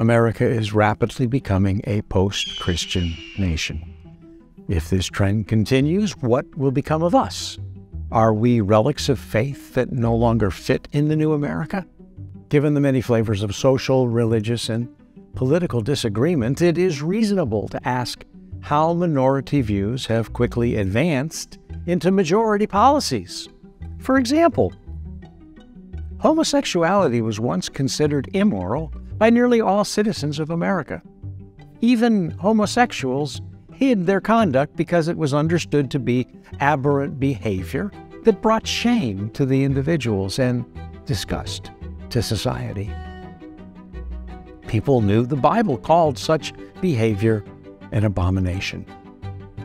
America is rapidly becoming a post Christian nation. If this trend continues, what will become of us? Are we relics of faith that no longer fit in the new America? Given the many flavors of social, religious, and political disagreement, it is reasonable to ask how minority views have quickly advanced into majority policies. For example, homosexuality was once considered immoral by nearly all citizens of America. Even homosexuals hid their conduct because it was understood to be aberrant behavior that brought shame to the individuals and disgust to society. People knew the Bible called such behavior an abomination.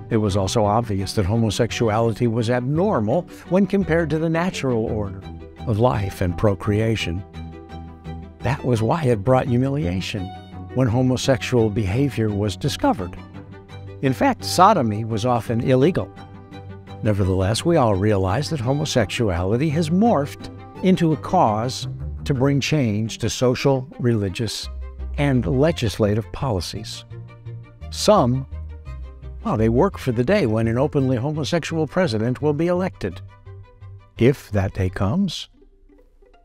It was also obvious that homosexuality was abnormal when compared to the natural order of life and procreation. That was why it brought humiliation when homosexual behavior was discovered. In fact, sodomy was often illegal. Nevertheless, we all realize that homosexuality has morphed into a cause to bring change to social, religious, and legislative policies. Some, well, they work for the day when an openly homosexual president will be elected. If that day comes,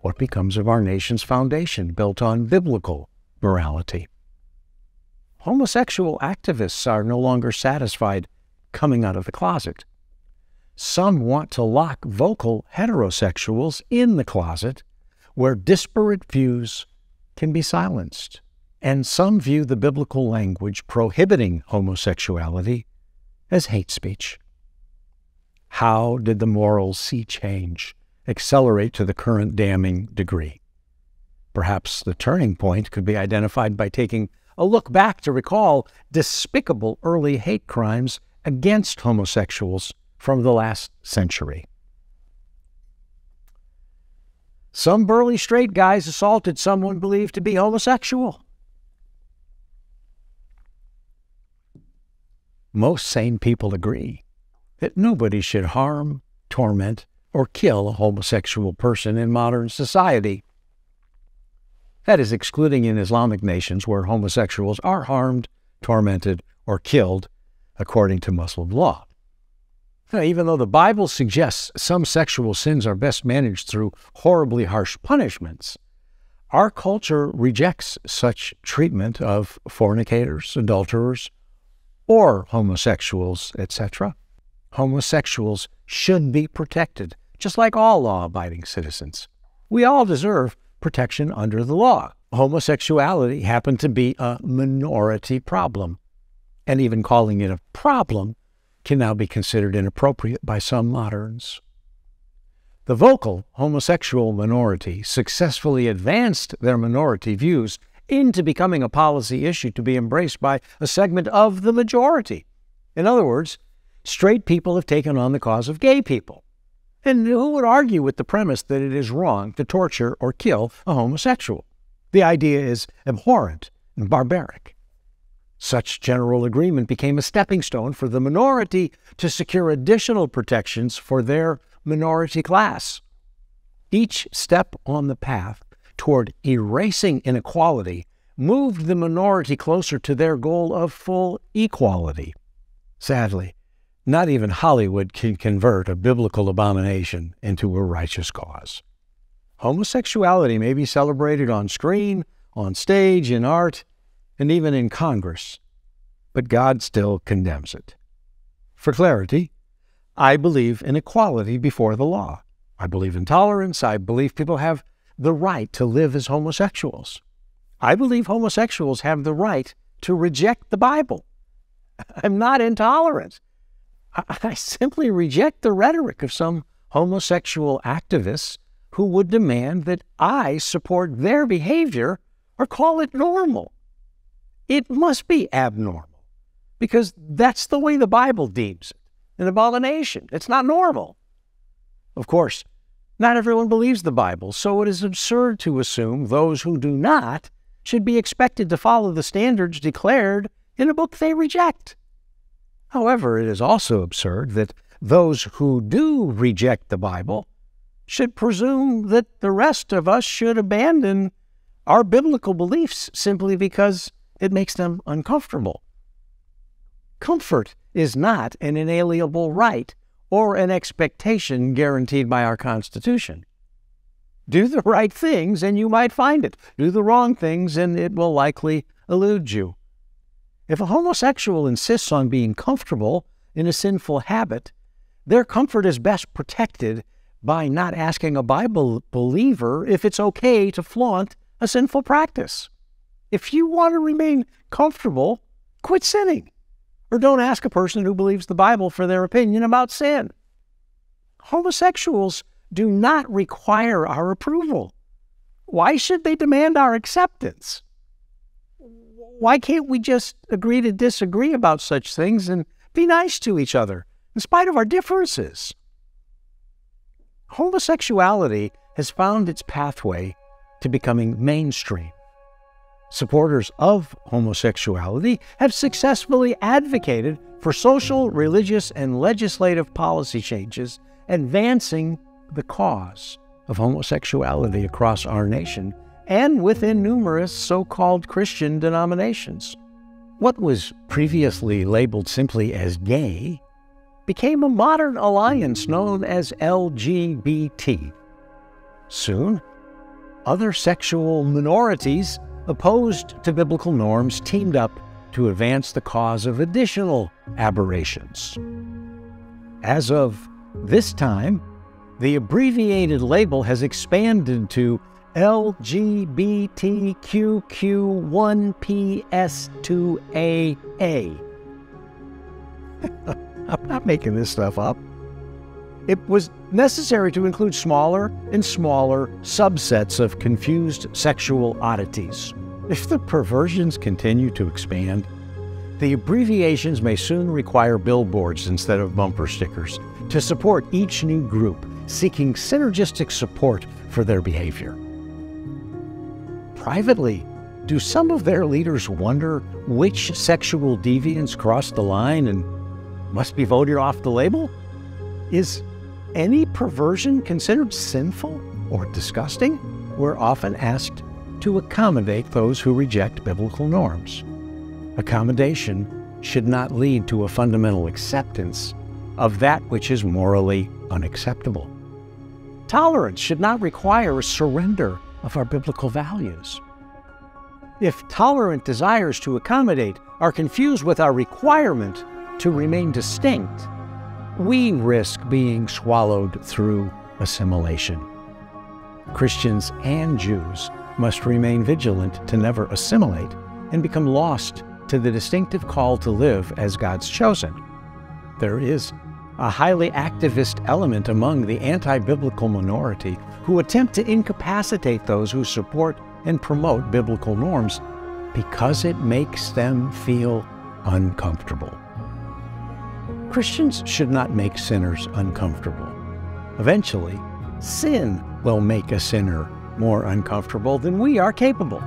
what becomes of our nation's foundation built on biblical morality? homosexual activists are no longer satisfied coming out of the closet. Some want to lock vocal heterosexuals in the closet where disparate views can be silenced. And some view the biblical language prohibiting homosexuality as hate speech. How did the moral sea change accelerate to the current damning degree? Perhaps the turning point could be identified by taking a look back to recall despicable early hate crimes against homosexuals from the last century. Some burly straight guys assaulted someone believed to be homosexual. Most sane people agree that nobody should harm, torment, or kill a homosexual person in modern society. That is, excluding in Islamic nations where homosexuals are harmed, tormented, or killed according to Muslim law. Now, even though the Bible suggests some sexual sins are best managed through horribly harsh punishments, our culture rejects such treatment of fornicators, adulterers, or homosexuals, etc. Homosexuals should be protected, just like all law abiding citizens. We all deserve protection under the law. Homosexuality happened to be a minority problem, and even calling it a problem can now be considered inappropriate by some moderns. The vocal homosexual minority successfully advanced their minority views into becoming a policy issue to be embraced by a segment of the majority. In other words, straight people have taken on the cause of gay people. And who would argue with the premise that it is wrong to torture or kill a homosexual? The idea is abhorrent and barbaric. Such general agreement became a stepping stone for the minority to secure additional protections for their minority class. Each step on the path toward erasing inequality moved the minority closer to their goal of full equality. Sadly, not even Hollywood can convert a biblical abomination into a righteous cause. Homosexuality may be celebrated on screen, on stage, in art, and even in Congress, but God still condemns it. For clarity, I believe in equality before the law. I believe in tolerance. I believe people have the right to live as homosexuals. I believe homosexuals have the right to reject the Bible. I'm not intolerant. I simply reject the rhetoric of some homosexual activists who would demand that I support their behavior or call it normal. It must be abnormal because that's the way the Bible deems it an abomination. It's not normal. Of course, not everyone believes the Bible, so it is absurd to assume those who do not should be expected to follow the standards declared in a book they reject. However, it is also absurd that those who do reject the Bible should presume that the rest of us should abandon our biblical beliefs simply because it makes them uncomfortable. Comfort is not an inalienable right or an expectation guaranteed by our Constitution. Do the right things and you might find it. Do the wrong things and it will likely elude you. If a homosexual insists on being comfortable in a sinful habit, their comfort is best protected by not asking a Bible believer if it's okay to flaunt a sinful practice. If you want to remain comfortable, quit sinning. Or don't ask a person who believes the Bible for their opinion about sin. Homosexuals do not require our approval. Why should they demand our acceptance? Why can't we just agree to disagree about such things and be nice to each other in spite of our differences? Homosexuality has found its pathway to becoming mainstream. Supporters of homosexuality have successfully advocated for social, religious, and legislative policy changes advancing the cause of homosexuality across our nation and within numerous so called Christian denominations. What was previously labeled simply as gay became a modern alliance known as LGBT. Soon, other sexual minorities opposed to biblical norms teamed up to advance the cause of additional aberrations. As of this time, the abbreviated label has expanded to LGBTQQ1PS2AA. I'm not making this stuff up. It was necessary to include smaller and smaller subsets of confused sexual oddities. If the perversions continue to expand, the abbreviations may soon require billboards instead of bumper stickers to support each new group seeking synergistic support for their behavior. Privately, do some of their leaders wonder which sexual deviants crossed the line and must be voted off the label? Is any perversion considered sinful or disgusting? We're often asked to accommodate those who reject biblical norms. Accommodation should not lead to a fundamental acceptance of that which is morally unacceptable. Tolerance should not require a surrender of our biblical values. If tolerant desires to accommodate are confused with our requirement to remain distinct, we risk being swallowed through assimilation. Christians and Jews must remain vigilant to never assimilate and become lost to the distinctive call to live as God's chosen. There is a highly activist element among the anti biblical minority who attempt to incapacitate those who support and promote biblical norms because it makes them feel uncomfortable. Christians should not make sinners uncomfortable. Eventually, sin will make a sinner more uncomfortable than we are capable.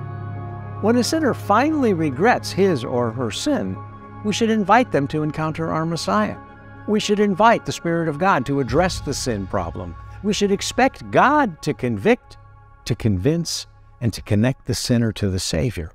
When a sinner finally regrets his or her sin, we should invite them to encounter our Messiah. We should invite the Spirit of God to address the sin problem. We should expect God to convict, to convince, and to connect the sinner to the Savior.